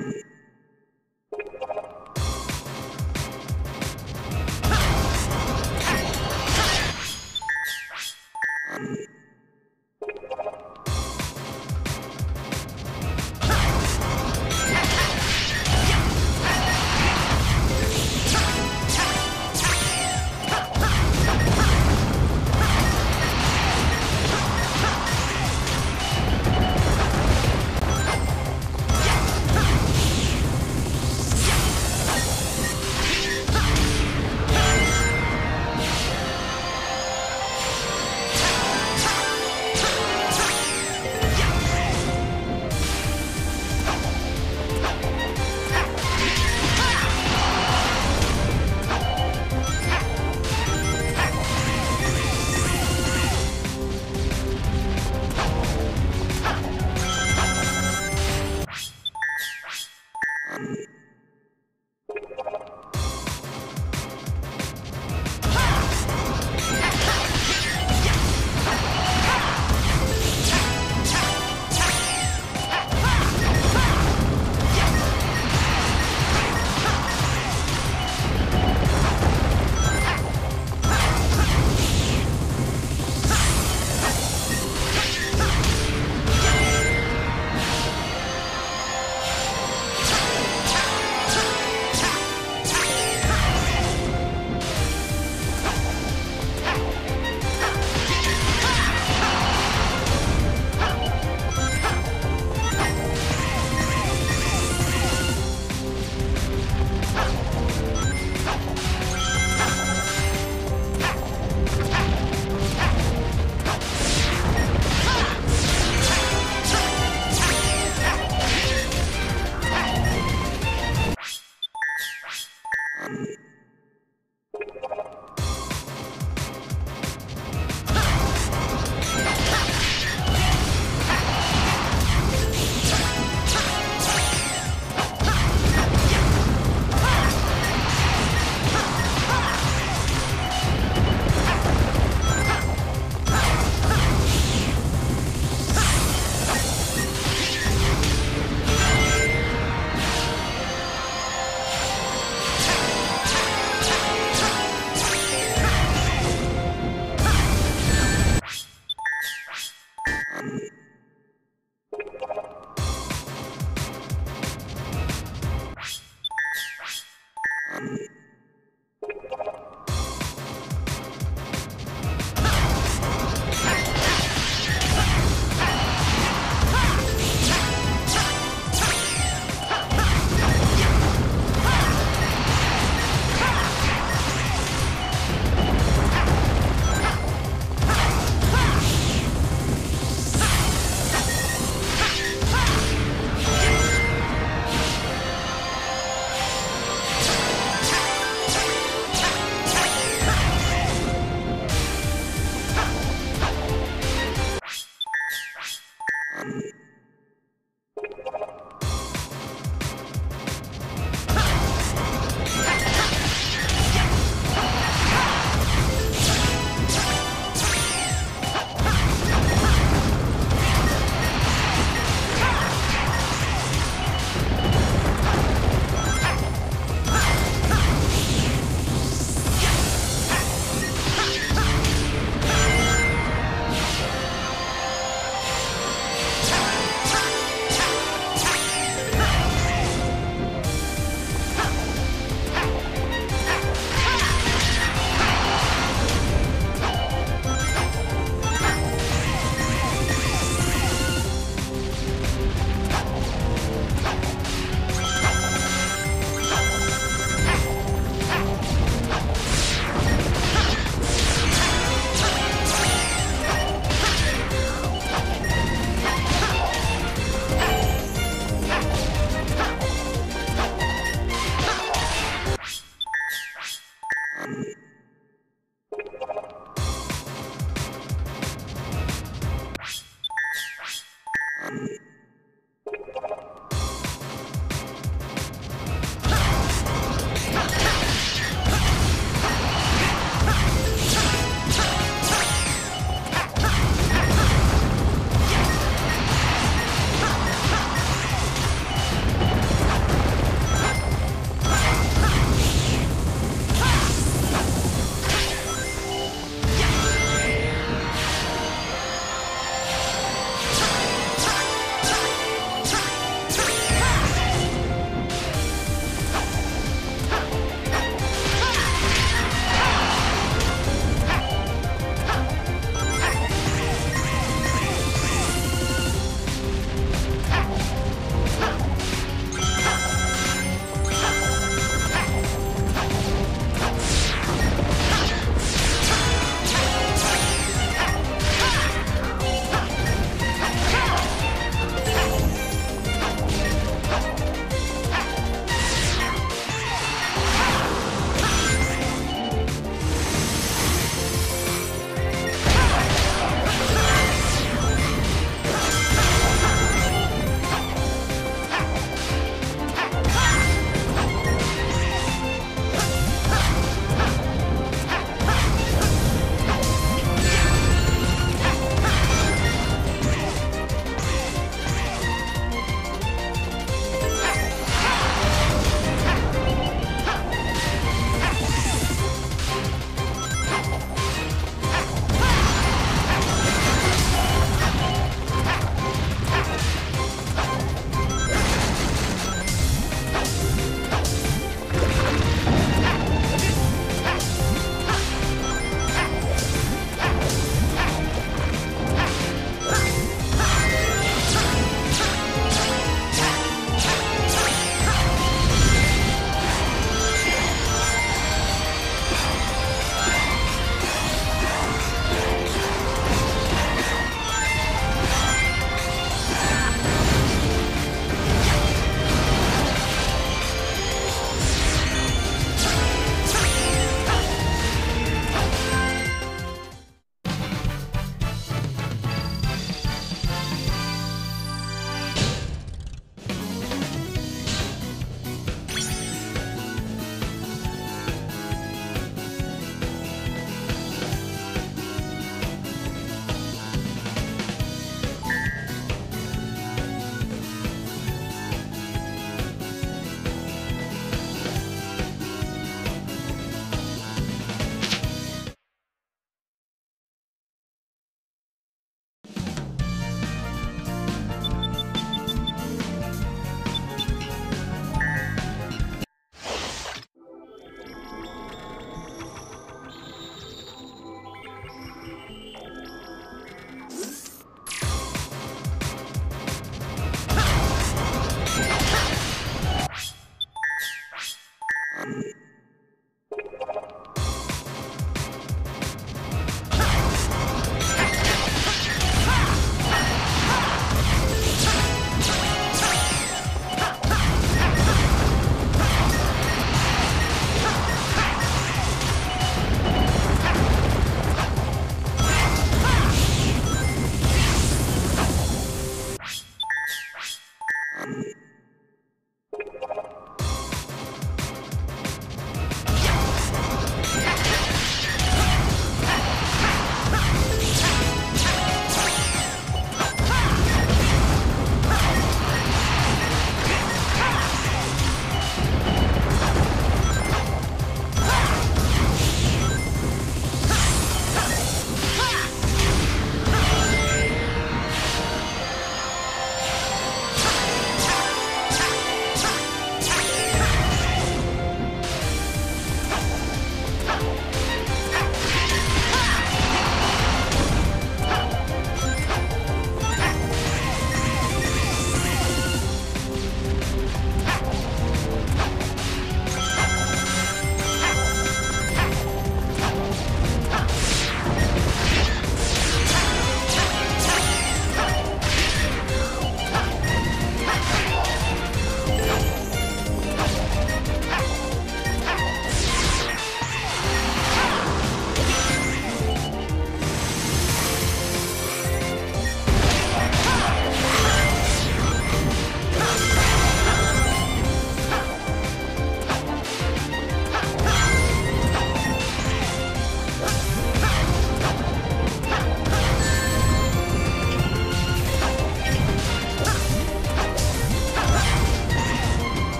you